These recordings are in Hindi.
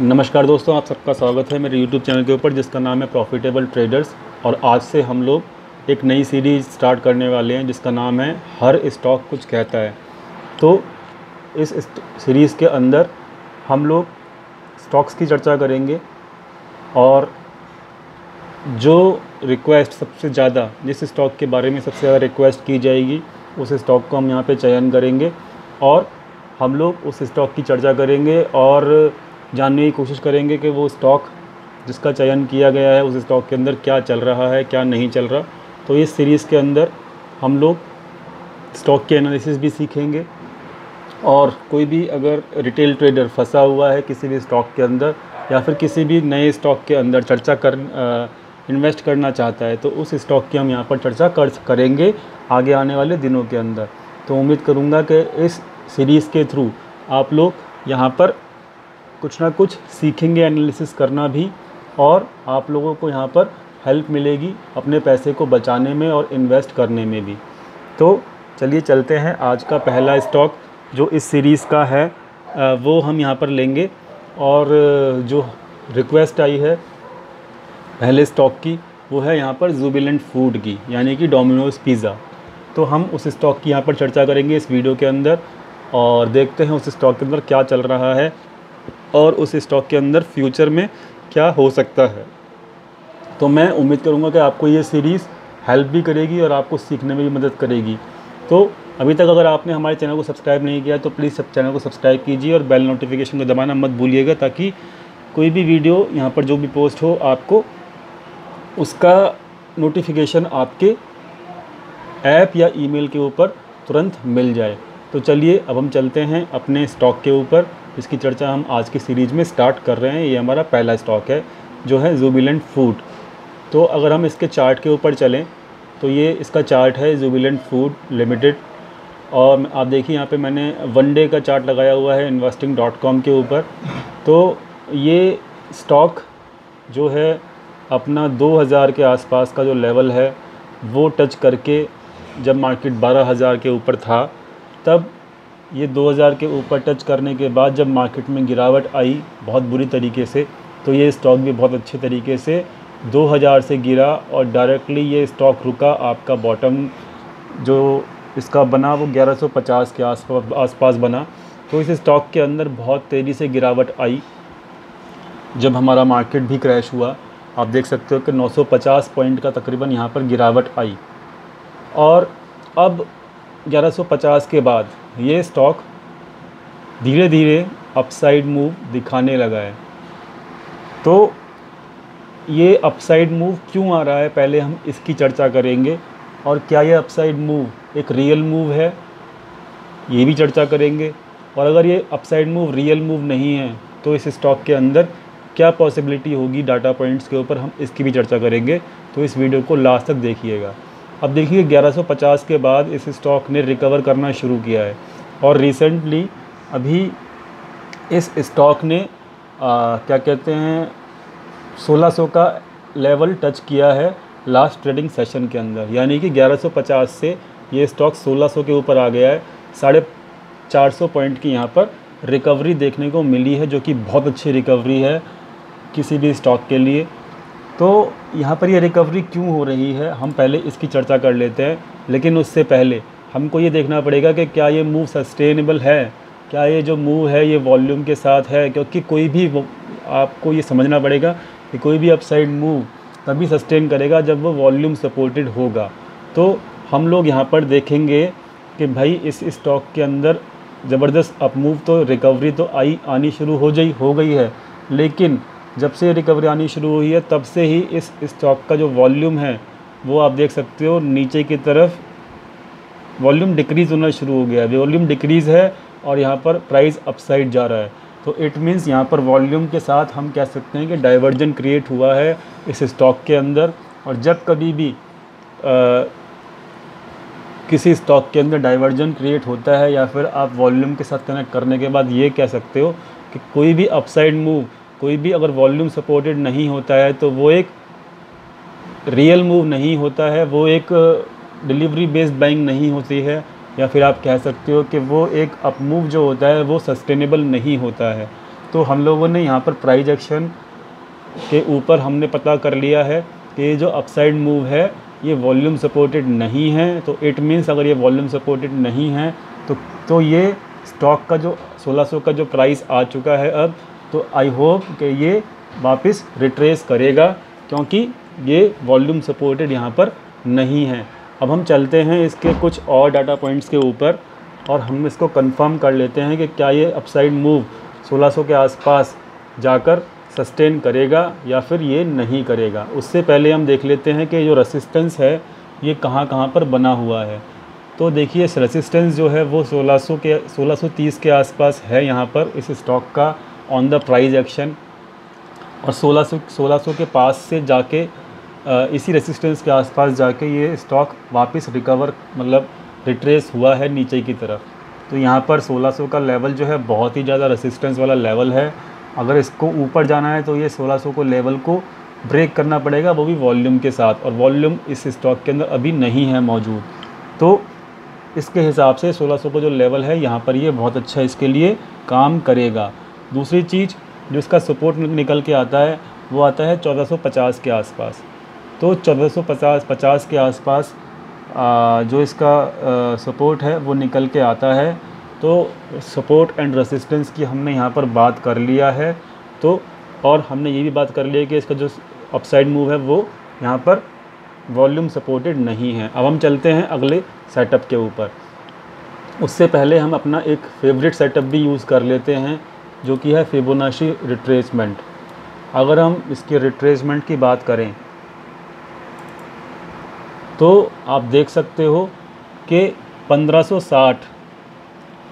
नमस्कार दोस्तों, आप सबका स्वागत है मेरे YouTube चैनल के ऊपर, जिसका नाम है प्रॉफिटेबल ट्रेडर्स और आज से हम लोग एक नई सीरीज़ स्टार्ट करने वाले हैं, जिसका नाम है हर स्टॉक कुछ कहता है। तो इस सीरीज़ के अंदर हम लोग स्टॉक्स की चर्चा करेंगे और जो रिक्वेस्ट सबसे ज़्यादा, जिस स्टॉक के बारे में सबसे ज़्यादा रिक्वेस्ट की जाएगी, उस स्टॉक को हम यहाँ पे चयन करेंगे और हम लोग उस स्टॉक की चर्चा करेंगे और जानने की कोशिश करेंगे कि वो स्टॉक जिसका चयन किया गया है, उस स्टॉक के अंदर क्या चल रहा है, क्या नहीं चल रहा। तो इस सीरीज़ के अंदर हम लोग स्टॉक के एनालिसिस भी सीखेंगे। और कोई भी अगर रिटेल ट्रेडर फंसा हुआ है किसी भी स्टॉक के अंदर, या फिर किसी भी नए स्टॉक के अंदर चर्चा कर इन्वेस्ट करना चाहता है तो उस स्टॉक की हम यहाँ पर चर्चा कर, करेंगे आगे आने वाले दिनों के अंदर। तो उम्मीद करूँगा कि इस सीरीज़ के थ्रू आप लोग यहाँ पर कुछ ना कुछ सीखेंगे एनालिसिस करना भी, और आप लोगों को यहाँ पर हेल्प मिलेगी अपने पैसे को बचाने में और इन्वेस्ट करने में भी। तो चलिए चलते हैं आज का पहला स्टॉक जो इस सीरीज़ का है वो हम यहाँ पर लेंगे। और जो रिक्वेस्ट आई है पहले स्टॉक की, वो है यहाँ पर जूबिलेंट फ़ूड की, यानी कि डोमिनोज़ पिज़्ज़ा तो हम उस स्टॉक की यहाँ पर चर्चा करेंगे इस वीडियो के अंदर, और देखते हैं उस स्टॉक के अंदर क्या चल रहा है। और उस स्टॉक के अंदर फ्यूचर में क्या हो सकता है। तो मैं उम्मीद करूँगा कि आपको ये सीरीज़ हेल्प भी करेगी और आपको सीखने में भी मदद करेगी। तो अभी तक अगर आपने हमारे चैनल को सब्सक्राइब नहीं किया तो प्लीज़ सब चैनल को सब्सक्राइब कीजिए और बेल नोटिफिकेशन को दबाना मत भूलिएगा ताकि कोई भी वीडियो यहाँ पर जो भी पोस्ट हो आपको उसका नोटिफिकेशन आपके ऐप या ईमेल के ऊपर तुरंत मिल जाए। तो चलिए, अब हम चलते हैं अपने स्टॉक के ऊपर। इसकी चर्चा हम आज की सीरीज़ में स्टार्ट कर रहे हैं। ये हमारा पहला स्टॉक है, जो है जूबिलेंट फ़ूड तो अगर हम इसके चार्ट के ऊपर चलें तो ये इसका चार्ट है जूबिलेंट फ़ूड लिमिटेड और आप देखिए, यहाँ पे मैंने वन डे का चार्ट लगाया हुआ है इन्वेस्टिंग डॉट कॉम के ऊपर। तो ये स्टॉक जो है, अपना 2000 के आसपास का जो लेवल है, वो टच करके जब मार्केट 12000 के ऊपर था तब ये 2000 के ऊपर टच करने के बाद जब मार्केट में गिरावट आई बहुत बुरी तरीके से तो ये स्टॉक भी बहुत अच्छे तरीके से 2000 से गिरा और डायरेक्टली ये स्टॉक रुका आपका बॉटम जो इसका बना वो 1150 के आस आसपास बना। तो इस स्टॉक के अंदर बहुत तेज़ी से गिरावट आई। जब हमारा मार्केट भी क्रैश हुआ, आप देख सकते हो कि 950 पॉइंट का तकरीबन यहाँ पर गिरावट आई। और अब 1150 के बाद ये स्टॉक धीरे धीरे अपसाइड मूव दिखाने लगा है। तो ये अपसाइड मूव क्यों आ रहा है? पहले हम इसकी चर्चा करेंगे। और क्या ये अपसाइड मूव एक रियल मूव है? ये भी चर्चा करेंगे। और अगर ये अपसाइड मूव रियल मूव नहीं है तो इस स्टॉक के अंदर क्या पॉसिबिलिटी होगी डाटा पॉइंट्स के ऊपर? हम इसकी भी चर्चा करेंगे। तो इस वीडियो को लास्ट तक देखिएगा। अब देखिए 1150 के बाद इस स्टॉक ने रिकवर करना शुरू किया है। और रिसेंटली अभी इस स्टॉक ने आ, क्या कहते हैं 1600 का लेवल टच किया है लास्ट ट्रेडिंग सेशन के अंदर। यानी कि 1150 से ये स्टॉक 1600 के ऊपर आ गया है। साढ़े चार सौ पॉइंट की यहाँ पर रिकवरी देखने को मिली है जो कि बहुत अच्छी रिकवरी है किसी भी स्टॉक के लिए। तो यहाँ पर ये रिकवरी क्यों हो रही है? हम पहले इसकी चर्चा कर लेते हैं, लेकिन उससे पहले हमको ये देखना पड़ेगा कि क्या ये मूव सस्टेनेबल है? क्या ये जो मूव है, ये वॉल्यूम के साथ है? क्योंकि कोई भी आपको ये समझना पड़ेगा कि कोई भी अपसाइड मूव तभी सस्टेन करेगा जब वो वॉल्यूम सपोर्टेड होगा। तो हम लोग यहाँ पर देखेंगे कि भाई इस स्टॉक के अंदर ज़बरदस्त अप मूव तो रिकवरी तो आई, आनी शुरू हो गई हो गई है। लेकिन जब से रिकवरी आनी शुरू हुई है तब से ही इस स्टॉक का जो वॉल्यूम है वो आप देख सकते हो नीचे की तरफ़ वॉल्यूम डिक्रीज़ होना शुरू हो गया है। वॉल्यूम डिक्रीज़ है और यहाँ पर प्राइस अपसाइड जा रहा है। तो इट मीन्स यहाँ पर वॉल्यूम के साथ हम कह सकते हैं कि डाइवर्जन क्रिएट हुआ है इस स्टॉक के अंदर। और जब कभी भी आ, किसी स्टॉक के अंदर डाइवर्जन क्रिएट होता है या फिर आप वॉल्यूम के साथ कनेक्ट करने के बाद ये कह सकते हो कि कोई भी अपसाइड मूव कोई भी अगर वॉल्यूम सपोर्टेड नहीं होता है तो वो एक रियल मूव नहीं होता है, वो एक डिलीवरी बेस्ड बाइंग नहीं होती है, या फिर आप कह सकते हो कि वो एक अप मूव जो होता है, वो सस्टेनेबल नहीं होता है। तो हम लोगों ने यहाँ पर प्राइज एक्शन के ऊपर हमने पता कर लिया है कि जो अपसाइड मूव है, ये वॉल्यूम सपोर्टेड नहीं है तो इट मीन्स अगर ये वॉल्यूम सपोर्टेड नहीं है तो तो ये स्टॉक का जो 1600 का जो प्राइस आ चुका है अब तो आई होप कि ये वापस रिट्रेस करेगा, क्योंकि ये वॉल्यूम सपोर्टेड यहाँ पर नहीं है। अब हम चलते हैं इसके कुछ और डाटा पॉइंट्स के ऊपर, और हम इसको कंफर्म कर लेते हैं कि क्या ये अपसाइड मूव 1600 के आसपास जाकर सस्टेन करेगा या फिर ये नहीं करेगा। उससे पहले हम देख लेते हैं कि जो रेसिस्टेंस है, ये कहाँ कहाँ पर बना हुआ है। तो देखिए रेसिस्टेंस जो है वो 1600 के 1630 के आसपास है यहाँ पर इस स्टॉक का। ऑन द प्राइज एक्शन और 1600 1600 के पास से जाके इसी रेसिस्टेंस के आसपास जाके ये स्टॉक वापस रिकवर मतलब रिट्रेस हुआ है नीचे की तरफ़। तो यहाँ पर 1600 का लेवल जो है बहुत ही ज़्यादा रेसिस्टेंस वाला लेवल है। अगर इसको ऊपर जाना है तो ये 1600 को लेवल को ब्रेक करना पड़ेगा, वो भी वॉल्यूम के साथ। और वॉल्यूम इस स्टॉक के अंदर अभी नहीं है मौजूद। तो इसके हिसाब से 1600 का जो लेवल है, यहाँ पर ये बहुत अच्छा इसके लिए काम करेगा। दूसरी चीज़ जो इसका सपोर्ट निकल के आता है, वो आता है 1450 के आसपास। तो 1450 50 के आसपास जो इसका सपोर्ट है, वो निकल के आता है। तो सपोर्ट एंड रेसिस्टेंस की हमने यहाँ पर बात कर लिया है। तो और हमने ये भी बात कर लिया कि इसका जो अपसाइड मूव है, वो यहाँ पर वॉल्यूम सपोर्टेड नहीं है। अब हम चलते हैं अगले सेटअप के ऊपर। उससे पहले हम अपना एक फेवरेट सेटअप भी यूज़ कर लेते हैं। जो कि है फिबोनाशी रिट्रेसमेंट अगर हम इसके रिट्रेसमेंट की बात करें तो आप देख सकते हो कि 1560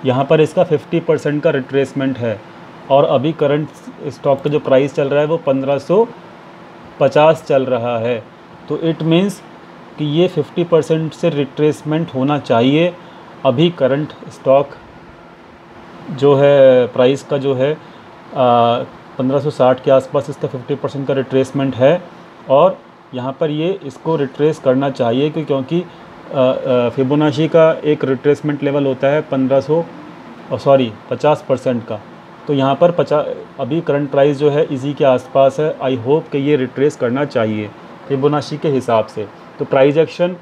यहाँ पर इसका 50 परसेंट का रिट्रेसमेंट है। और अभी करंट स्टॉक का जो प्राइस चल रहा है वो 1550 चल रहा है। तो इट मीन्स कि ये 50 परसेंट से रिट्रेसमेंट होना चाहिए। अभी करंट स्टॉक जो है प्राइस का जो है पंद्रह सौ साठ के आसपास इसका 50 परसेंट का रिट्रेसमेंट है। और यहाँ पर ये इसको रिट्रेस करना चाहिए कि क्योंकि फिबोनाशी का एक रिट्रेसमेंट लेवल होता है पंद्रह सौ सॉरी पचास परसेंट का। तो यहाँ पर पचास अभी करंट प्राइस जो है इसी के आसपास है। आई होप कि ये रिट्रेस करना चाहिए फिबोनाशी के हिसाब से। तो प्राइज एक्शन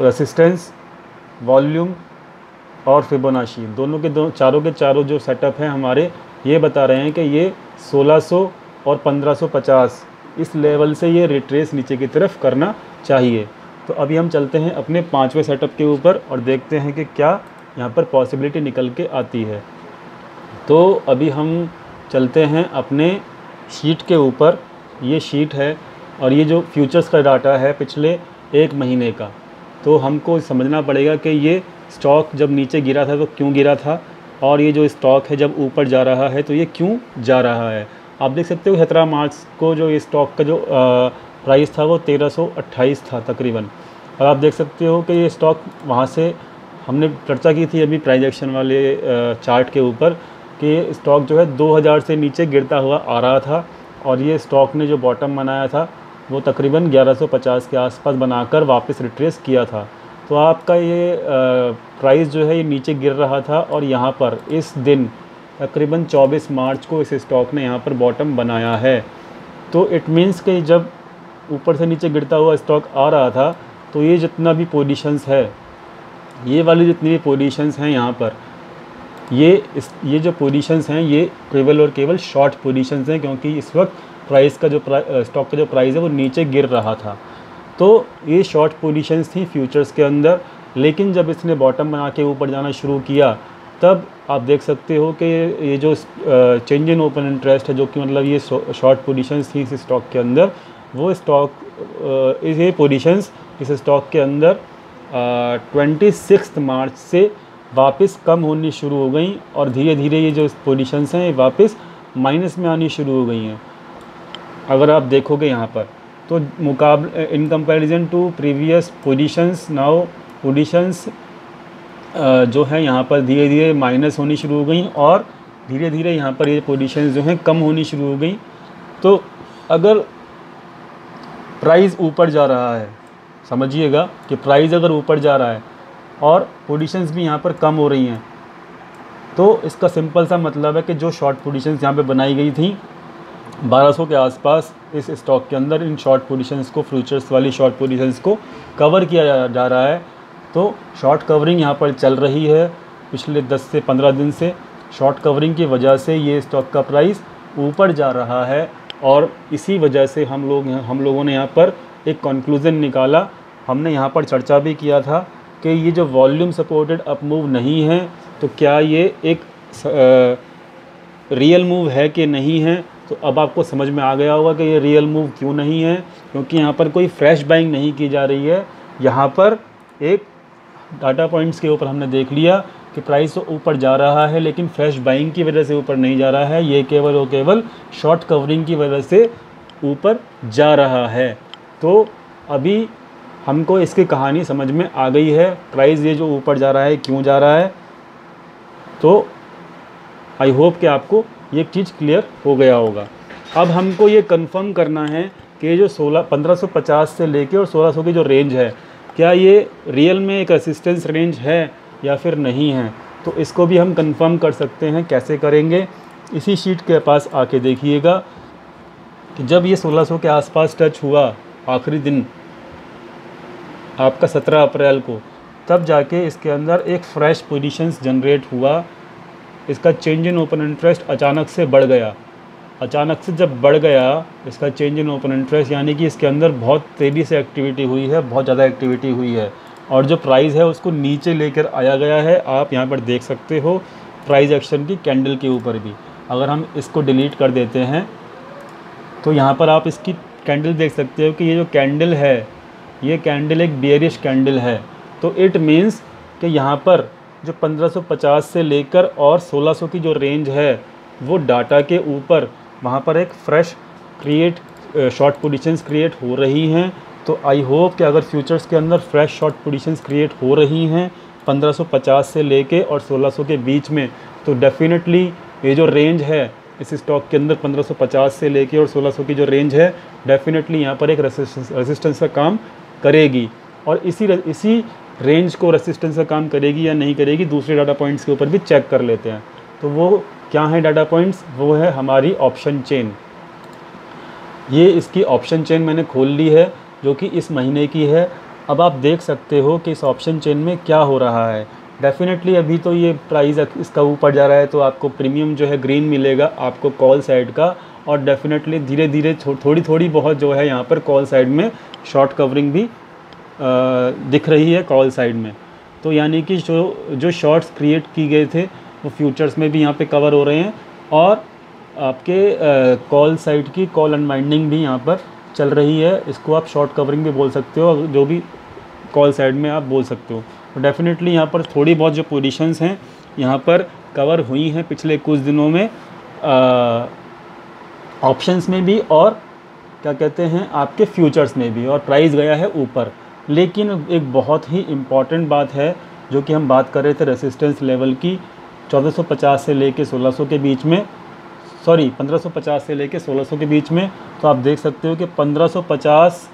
रेसिस्टेंस वॉल्यूम और फिबोनाशी दोनों के दो चारों के चारों जो सेटअप हैं हमारे, ये बता रहे हैं कि ये 1600 और 1550 इस लेवल से ये रिट्रेस नीचे की तरफ़ करना चाहिए। तो अभी हम चलते हैं अपने पाँचवें सेटअप के ऊपर और देखते हैं कि क्या यहाँ पर पॉसिबिलिटी निकल के आती है। तो अभी हम चलते हैं अपने शीट के ऊपर। ये शीट है और ये जो फ्यूचर्स का डाटा है पिछले एक महीने का। तो हमको समझना पड़ेगा कि ये स्टॉक जब नीचे गिरा था तो क्यों गिरा था? और ये जो स्टॉक है जब ऊपर जा रहा है तो ये क्यों जा रहा है? आप देख सकते हो सत्रह मार्च को जो ये स्टॉक का जो प्राइस था वो तेरह था तकरीबन। और आप देख सकते हो कि ये स्टॉक वहाँ से हमने चर्चा की थी अभी प्राइजेक्शन वाले चार्ट के ऊपर कि स्टॉक जो है 2000 से नीचे गिरता हुआ आ रहा था और ये स्टॉक ने जो बॉटम बनाया था वो तकरीबन 1150 के आसपास बनाकर वापस रिट्रेस किया था। तो आपका ये प्राइस जो है ये नीचे गिर रहा था और यहाँ पर इस दिन तकरीबन 24 मार्च को इस स्टॉक ने यहाँ पर बॉटम बनाया है। तो इट मीन्स कि जब ऊपर से नीचे गिरता हुआ स्टॉक आ रहा था तो ये जितना भी पोजीशंस है, ये वाली जितनी भी पोजीशंस हैं यहाँ पर, ये इस, ये जो पोजीशंस हैं, ये केवल और केवल शॉर्ट पोजीशंस हैं क्योंकि इस वक्त प्राइस का जो स्टॉक का जो प्राइस है वो नीचे गिर रहा था। तो ये शॉर्ट पोजीशंस थी फ्यूचर्स के अंदर, लेकिन जब इसने बॉटम बना के ऊपर जाना शुरू किया, तब आप देख सकते हो कि ये जो चेंज इन ओपन इंटरेस्ट है, जो कि मतलब ये शॉर्ट पोजीशंस थी इस स्टॉक के अंदर, वो स्टॉक ये पोजीशंस इस स्टॉक के अंदर ट्वेंटी सिक्स मार्च से वापस कम होनी शुरू हो गई और धीरे धीरे ये जो पोजीशंस हैं, ये वापस माइनस में आनी शुरू हो गई हैं। अगर आप देखोगे यहाँ पर। तो मुकाबले in comparison to previous positions now positions जो है यहाँ पर धीरे धीरे माइनस होनी शुरू हो गई और धीरे धीरे यहाँ पर ये पोजीशंस जो हैं कम होनी शुरू हो गई। तो अगर प्राइस ऊपर जा रहा है, समझिएगा कि प्राइस अगर ऊपर जा रहा है और पोजीशंस भी यहाँ पर कम हो रही हैं तो इसका सिंपल सा मतलब है कि जो शॉर्ट पोजीशन यहाँ पे बनाई गई थी 1200 के आसपास इस स्टॉक के अंदर इन शॉर्ट पोजीशंस को फ्यूचर्स वाली शॉर्ट पोजीशंस को कवर किया जा, रहा है। तो शॉर्ट कवरिंग यहाँ पर चल रही है पिछले 10 से 15 दिन से। शॉर्ट कवरिंग की वजह से ये स्टॉक का प्राइस ऊपर जा रहा है और इसी वजह से हम लोग हम लोगों ने यहाँ पर एक कंक्लूज़न निकाला। हमने यहाँ पर चर्चा भी किया था कि ये जो वॉल्यूम सपोर्टेड अप मूव नहीं है तो क्या ये एक रियल मूव है कि नहीं है? तो अब आपको समझ में आ गया होगा कि ये रियल मूव क्यों नहीं है, क्योंकि यहाँ पर कोई फ्रेश बाइंग नहीं की जा रही है। यहाँ पर एक डाटा पॉइंट्स के ऊपर हमने देख लिया कि प्राइस तो ऊपर जा रहा है, लेकिन फ्रेश बाइंग की वजह से ऊपर नहीं जा रहा है। ये केवल और केवल शॉर्ट कवरिंग की वजह से ऊपर जा रहा है। तो अभी हमको इसकी कहानी समझ में आ गई है प्राइस ये जो ऊपर जा रहा है, क्यों जा रहा है। तो आई होप कि आपको ये चीज़ क्लियर हो गया होगा। अब हमको ये कंफर्म करना है कि जो 16 1550 से लेके और 1600 की जो रेंज है, क्या ये रियल में एक असिस्टेंस रेंज है या फिर नहीं है? तो इसको भी हम कंफर्म कर सकते हैं कैसे करेंगे। इसी शीट के पास आके देखिएगा कि जब ये 1600 के आसपास टच हुआ आखिरी दिन, आपका 17 अप्रैल को, तब जाके इसके अंदर एक फ़्रेश पोजीशंस जनरेट हुआ। इसका चेंज इन ओपन इंटरेस्ट अचानक से बढ़ गया। अचानक से जब बढ़ गया, इसका चेंज इन ओपन इंटरेस्ट यानी कि इसके अंदर बहुत तेज़ी से एक्टिविटी हुई है, बहुत ज़्यादा एक्टिविटी हुई है। और जो प्राइस है उसको नीचे लेकर आया गया है, आप यहाँ पर देख सकते हो प्राइस एक्शन की कैंडल के ऊपर भी। अगर हम इसको डिलीट कर देते हैं तो यहाँ पर आप इसकी कैंडल देख सकते हो कि ये जो कैंडल है, ये कैंडल एक बियरिश कैंडल है। तो इट मीन्स कि यहाँ पर जो 1550 से लेकर और 1600 की जो रेंज है, वो डाटा के ऊपर, वहाँ पर एक fresh create short positions create हो रही हैं। तो आई होप कि अगर फ्यूचर्स के अंदर फ्रेश शॉर्ट पोजीशंस क्रिएट हो रही हैं 1550 से लेके और 1600 के बीच में तो डेफिनेटली ये जो रेंज है, इस स्टॉक के अंदर 1550 से लेके और 1600 की जो रेंज है डेफिनेटली यहाँ पर एक रेसिस्टेंस का काम करेगी। और इसी इसी रेंज को रेसिस्टेंस का काम करेगी या नहीं करेगी, दूसरे डाटा पॉइंट्स के ऊपर भी चेक कर लेते हैं। तो वो क्या है डाटा पॉइंट्स वो है हमारी ऑप्शन चेन ये इसकी ऑप्शन चेन मैंने खोल ली है, जो कि इस महीने की है। अब आप देख सकते हो कि इस ऑप्शन चेन में क्या हो रहा है। डेफिनेटली अभी तो ये प्राइस इसका ऊपर जा रहा है तो आपको प्रीमियम जो है ग्रीन मिलेगा आपको कॉल साइड का। और डेफिनेटली धीरे धीरे थोड़ी थोड़ी बहुत जो है यहाँ पर कॉल साइड में शॉर्ट कवरिंग भी दिख रही है कॉल साइड में। तो यानी कि जो जो शॉर्ट्स क्रिएट की गए थे, वो फ्यूचर्स में भी यहाँ पे कवर हो रहे हैं और आपके कॉल साइड की कॉल अनवाइंडिंग भी यहाँ पर चल रही है। इसको आप शॉर्ट कवरिंग भी बोल सकते हो जो भी कॉल साइड में आप बोल सकते हो। तो डेफिनेटली यहाँ पर थोड़ी बहुत जो पोजीशंस हैं, यहाँ पर कवर हुई हैं पिछले कुछ दिनों में। ऑप्शंस में भी और क्या कहते हैं, आपके फ्यूचर्स में भी और प्राइस गया है ऊपर। लेकिन एक बहुत ही इंपॉर्टेंट बात है, जो कि हम बात कर रहे थे रेसिस्टेंस लेवल की। 1450 से लेके 1600 के बीच में सॉरी 1550 से लेके 1600 के बीच में तो आप देख सकते हो कि 1550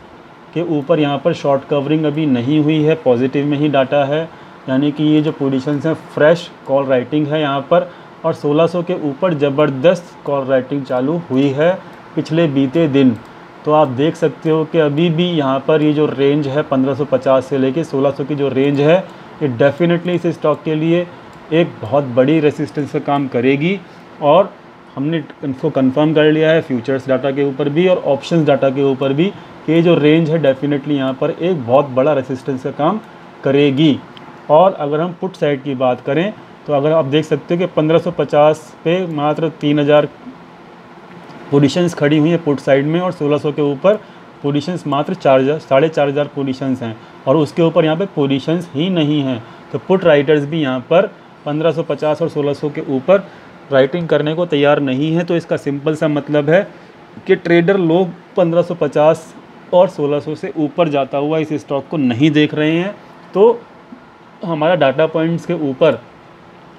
के ऊपर यहाँ पर शॉर्ट कवरिंग अभी नहीं हुई है पॉजिटिव में ही डाटा है। यानी कि ये जो पोजीशंस हैं फ्रेश कॉल राइटिंग है यहाँ पर, और 1600 के ऊपर ज़बरदस्त कॉल राइटिंग चालू हुई है पिछले बीते दिन। तो आप देख सकते हो कि अभी भी यहाँ पर ये जो रेंज है 1550 से लेके 1600 की जो रेंज है, ये डेफिनेटली इस स्टॉक के लिए एक बहुत बड़ी रेसिस्टेंस का काम करेगी। और हमने इनको कंफर्म कर लिया है फ्यूचर्स डाटा के ऊपर भी और ऑप्शंस डाटा के ऊपर भी कि जो रेंज है डेफिनेटली यहाँ पर एक बहुत बड़ा रेसिस्टेंस का काम करेगी। और अगर हम पुट साइड की बात करें तो अगर आप देख सकते हो कि 1550 पे मात्र 3000 पोजीशंस खड़ी हुई हैं पुट साइड में और 1600 के ऊपर पोजीशंस मात्र चार हज़ार, साढ़े चार हज़ार पोजिशंस हैं। और उसके ऊपर यहाँ पे पोजीशंस ही नहीं हैं। तो पुट राइटर्स भी यहाँ पर 1550 और 1600 के ऊपर राइटिंग करने को तैयार नहीं है। तो इसका सिंपल सा मतलब है कि ट्रेडर लोग 1550 और 1600 से ऊपर जाता हुआ इस स्टॉक को नहीं देख रहे हैं। तो हमारा डाटा पॉइंट्स के ऊपर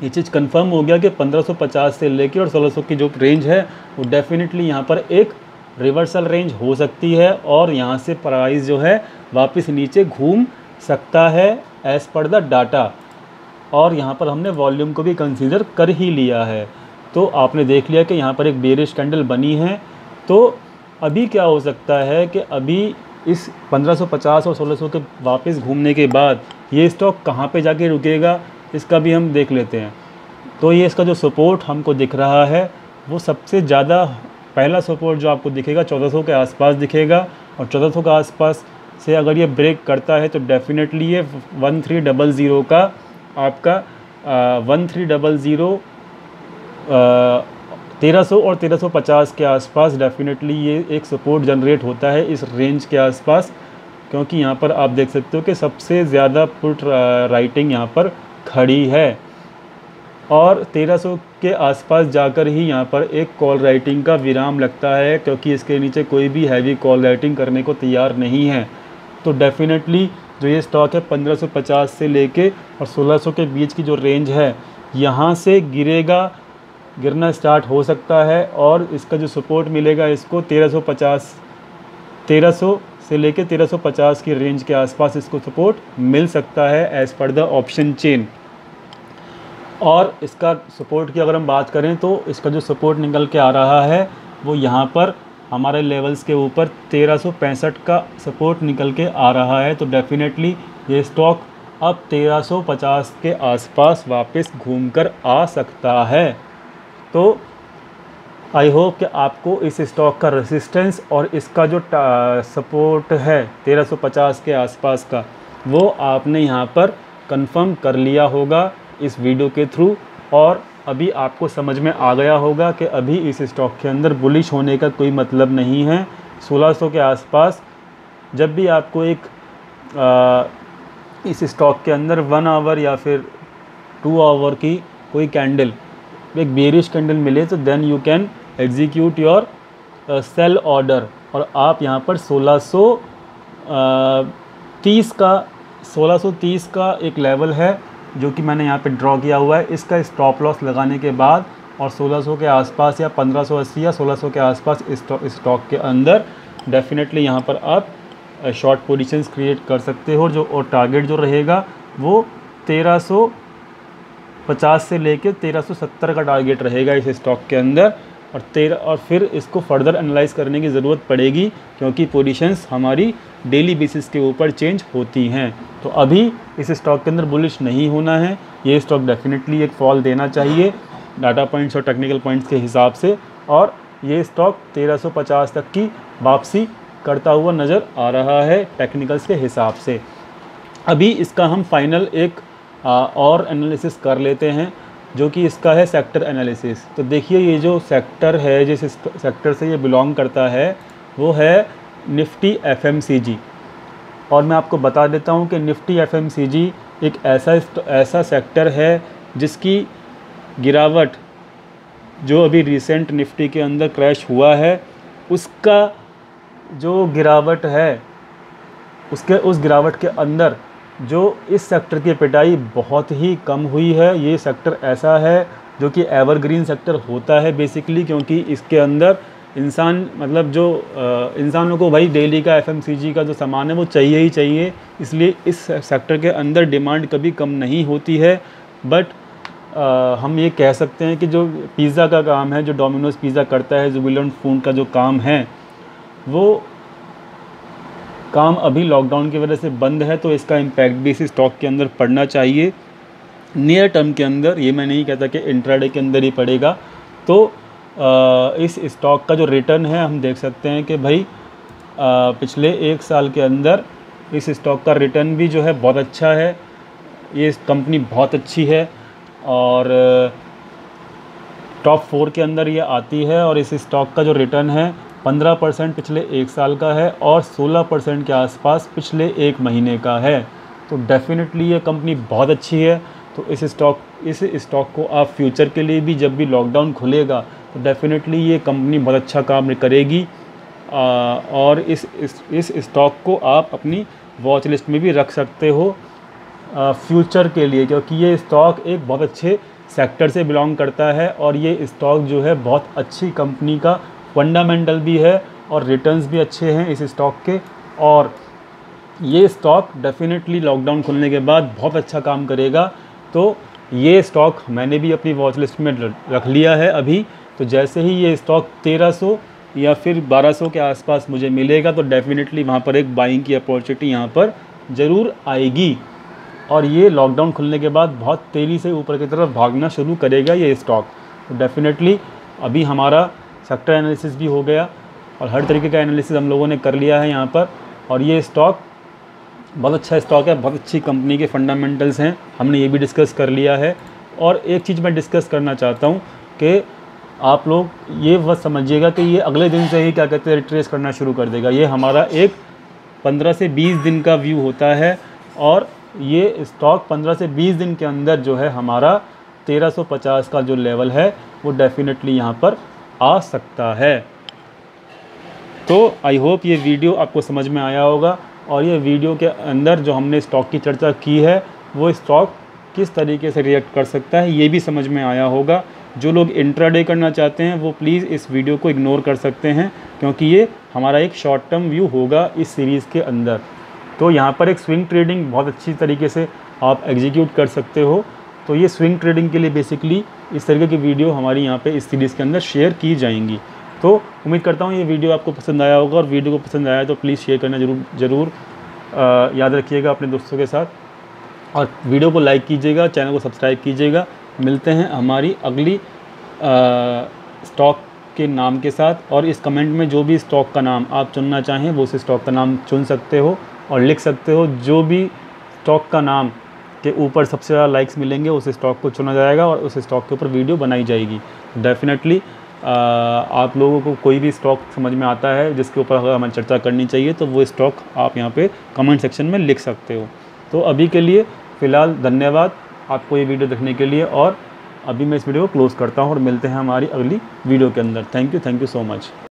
ये चीज़ कंफर्म हो गया कि 1550 से लेके और 1600 की जो रेंज है, वो डेफिनेटली यहाँ पर एक रिवर्सल रेंज हो सकती है और यहाँ से प्राइस जो है वापस नीचे घूम सकता है एज़ पर द डाटा और यहाँ पर हमने वॉल्यूम को भी कंसीडर कर ही लिया है। तो आपने देख लिया कि यहाँ पर एक बेरिश कैंडल बनी है। तो अभी क्या हो सकता है कि अभी इस 1550 और 1600 के वापस घूमने के बाद ये स्टॉक कहाँ पे जाके रुकेगा? इसका भी हम देख लेते हैं। तो ये इसका जो सपोर्ट हमको दिख रहा है, वो सबसे ज़्यादा पहला सपोर्ट जो आपको दिखेगा 1400 के आसपास दिखेगा और 1400 के आसपास से अगर ये ब्रेक करता है तो डेफिनेटली ये वन थ्री डबल ज़ीरो का आपका वन थ्री डबल ज़ीरो तेरह सौ और तेरह सौ पचास के आसपास डेफिनेटली ये एक सपोर्ट जनरेट होता है इस रेंज के आसपास, क्योंकि यहाँ पर आप देख सकते हो कि सबसे ज़्यादा पुट राइटिंग यहाँ पर खड़ी है। और 1300 के आसपास जाकर ही यहाँ पर एक कॉल राइटिंग का विराम लगता है, क्योंकि इसके नीचे कोई भी हैवी कॉल राइटिंग करने को तैयार नहीं है। तो डेफिनेटली जो ये स्टॉक है 1550 से लेके और 1600 के बीच की जो रेंज है, यहाँ से गिरेगा, गिरना स्टार्ट हो सकता है और इसका जो सपोर्ट मिलेगा इसको 1350 1300 से लेके 1350 की रेंज के आसपास इसको सपोर्ट मिल सकता है as per the option chain और इसका सपोर्ट की अगर हम बात करें तो इसका जो सपोर्ट निकल के आ रहा है, वो यहाँ पर हमारे लेवल्स के ऊपर तेरह का सपोर्ट निकल के आ रहा है। तो डेफिनेटली ये स्टॉक अब 1350 के आसपास वापस घूमकर आ सकता है। तो आई होप कि आपको इस स्टॉक का रेसिस्टेंस और इसका जो सपोर्ट है 1350 के आसपास का वो आपने यहाँ पर कंफर्म कर लिया होगा इस वीडियो के थ्रू और अभी आपको समझ में आ गया होगा कि अभी इस स्टॉक के अंदर बुलिश होने का कोई मतलब नहीं है। 1600 के आसपास जब भी आपको एक आ, इस स्टॉक के अंदर वन आवर या फिर टू आवर की कोई कैंडल एक बेरिश कैंडल मिले तो then you can execute your sell order और आप यहाँ पर 1630 का 1630 का एक लेवल है, जो कि मैंने यहाँ पे ड्रॉ किया हुआ है। इसका स्टॉप लॉस लगाने के बाद और 1600 के आसपास या 1580 या 1600 के आसपास स्टॉक के अंदर डेफिनेटली यहाँ पर आप शॉर्ट पोजीशंस क्रिएट कर सकते हो। जो, और टारगेट जो रहेगा वो 1350 से लेके 1370 का टारगेट रहेगा इस स्टॉक के अंदर। और तेरह और फिर इसको फर्दर एनालाइज करने की ज़रूरत पड़ेगी, क्योंकि पोजीशंस हमारी डेली बेसिस के ऊपर चेंज होती हैं। तो अभी इस स्टॉक के अंदर बुलिश नहीं होना है। ये स्टॉक डेफिनेटली एक फॉल देना चाहिए डाटा पॉइंट्स और टेक्निकल पॉइंट्स के हिसाब से। और ये स्टॉक 1350 तक की वापसी करता हुआ नज़र आ रहा है टेक्निकल्स के हिसाब से। अभी इसका हम फाइनल एक और एनालिसिस कर लेते हैं, जो कि इसका है सेक्टर एनालिसिस तो देखिए, ये जो सेक्टर है, जिस सेक्टर से ये बिलोंग करता है, वो है निफ्टी एफएमसीजी। और मैं आपको बता देता हूँ कि निफ्टी एफएमसीजी एक ऐसा ऐसा सेक्टर है, जिसकी गिरावट जो अभी रिसेंट निफ्टी के अंदर क्रैश हुआ है, उसका जो गिरावट है, उसके, उस गिरावट के अंदर जो इस सेक्टर की पिटाई बहुत ही कम हुई है। ये सेक्टर ऐसा है जो कि एवरग्रीन सेक्टर होता है बेसिकली क्योंकि इसके अंदर इंसान मतलब जो इंसानों को भाई डेली का एफएमसीजी का जो सामान है वो चाहिए ही चाहिए। इसलिए इस सेक्टर के अंदर डिमांड कभी कम नहीं होती है। बट हम ये कह सकते हैं कि जो पिज़्ज़ा का काम है, जो डोमिनोज पिज़्ज़ा करता है, जो विलन फ़ूड का जो काम है, वो काम अभी लॉकडाउन की वजह से बंद है तो इसका इम्पैक्ट भी इस स्टॉक के अंदर पड़ना चाहिए। नियर टर्म के अंदर, ये मैं नहीं कहता कि इंट्राडे के अंदर ही पड़ेगा। तो इस स्टॉक का जो रिटर्न है, हम देख सकते हैं कि भाई पिछले एक साल के अंदर इस स्टॉक का रिटर्न भी जो है बहुत अच्छा है। ये कंपनी बहुत अच्छी है और टॉप फोर के अंदर ये आती है और इस स्टॉक का जो रिटर्न है पंद्रह परसेंट पिछले एक साल का है और सोलह परसेंट के आसपास पिछले एक महीने का है। तो डेफिनेटली ये कंपनी बहुत अच्छी है। तो इस स्टॉक इस स्टॉक को आप फ्यूचर के लिए भी जब भी लॉकडाउन खुलेगा तो डेफिनेटली ये कंपनी बहुत अच्छा काम करेगी। आ, और इस इस स्टॉक को आप अपनी वॉच लिस्ट में भी रख सकते हो आ, फ्यूचर के लिए क्योंकि ये स्टॉक एक बहुत अच्छे सेक्टर से बिलोंग करता है और ये स्टॉक जो है बहुत अच्छी कंपनी का फंडामेंटल भी है और रिटर्न्स भी अच्छे हैं इस स्टॉक के। और ये स्टॉक डेफिनेटली लॉकडाउन खुलने के बाद बहुत अच्छा काम करेगा। तो ये स्टॉक मैंने भी अपनी वॉच लिस्ट में रख लिया है अभी। तो जैसे ही ये स्टॉक 1300 या फिर 1200 के आसपास मुझे मिलेगा तो डेफिनेटली वहाँ पर एक बाइंग की अपॉर्चुनिटी यहाँ पर ज़रूर आएगी। और ये लॉकडाउन खुलने के बाद बहुत तेज़ी से ऊपर की तरफ़ भागना शुरू करेगा ये स्टॉक। तो डेफिनेटली अभी हमारा सेक्टर एनालिसिस भी हो गया और हर तरीके का एनालिसिस हम लोगों ने कर लिया है यहाँ पर। और ये स्टॉक बहुत अच्छा स्टॉक है, बहुत अच्छी कंपनी के फंडामेंटल्स हैं। हमने ये भी डिस्कस कर लिया है। और एक चीज़ मैं डिस्कस करना चाहता हूँ कि आप लोग ये बस समझिएगा कि ये अगले दिन से ही क्या कहते हैं रिट्रेस करना शुरू कर देगा। ये हमारा एक 15 से 20 दिन का व्यू होता है और ये स्टॉक 15 से 20 दिन के अंदर जो है हमारा 1350 का जो लेवल है, वो डेफिनेटली यहाँ पर आ सकता है। तो आई होप ये वीडियो आपको समझ में आया होगा और ये वीडियो के अंदर जो हमने स्टॉक की चर्चा की है, वो स्टॉक किस तरीके से रिएक्ट कर सकता है, ये भी समझ में आया होगा। जो लोग इंट्राडे करना चाहते हैं, वो प्लीज़ इस वीडियो को इग्नोर कर सकते हैं, क्योंकि ये हमारा एक शॉर्ट टर्म व्यू होगा इस सीरीज़ के अंदर। तो यहाँ पर एक स्विंग ट्रेडिंग बहुत अच्छी तरीके से आप एग्जीक्यूट कर सकते हो। तो ये स्विंग ट्रेडिंग के लिए बेसिकली इस तरीके की वीडियो हमारी यहाँ पे इस सीरीज़ के अंदर शेयर की जाएँगी। तो उम्मीद करता हूँ ये वीडियो आपको पसंद आया होगा और वीडियो को पसंद आया तो प्लीज़ शेयर करना ज़रूर, ज़रूर याद रखिएगा अपने दोस्तों के साथ। और वीडियो को लाइक कीजिएगा चैनल को सब्सक्राइब कीजिएगा। मिलते हैं हमारी अगली स्टॉक के नाम के साथ। और इस कमेंट में जो भी स्टॉक का नाम आप चुनना चाहें, वो उस स्टॉक का नाम चुन सकते हो और लिख सकते हो। जो भी स्टॉक का नाम के ऊपर सबसे ज़्यादा लाइक्स मिलेंगे, उस स्टॉक को चुना जाएगा और उस स्टॉक के ऊपर वीडियो बनाई जाएगी। डेफिनेटली आप लोगों को कोई भी स्टॉक समझ में आता है, जिसके ऊपर अगर हमें चर्चा करनी चाहिए तो वो स्टॉक आप यहाँ पे कमेंट सेक्शन में लिख सकते हो। तो अभी के लिए, फ़िलहाल धन्यवाद आपको ये वीडियो देखने के लिए और अभी मैं इस वीडियो को क्लोज़ करता हूँ और मिलते हैं हमारी अगली वीडियो के अंदर। Thank you thank you so much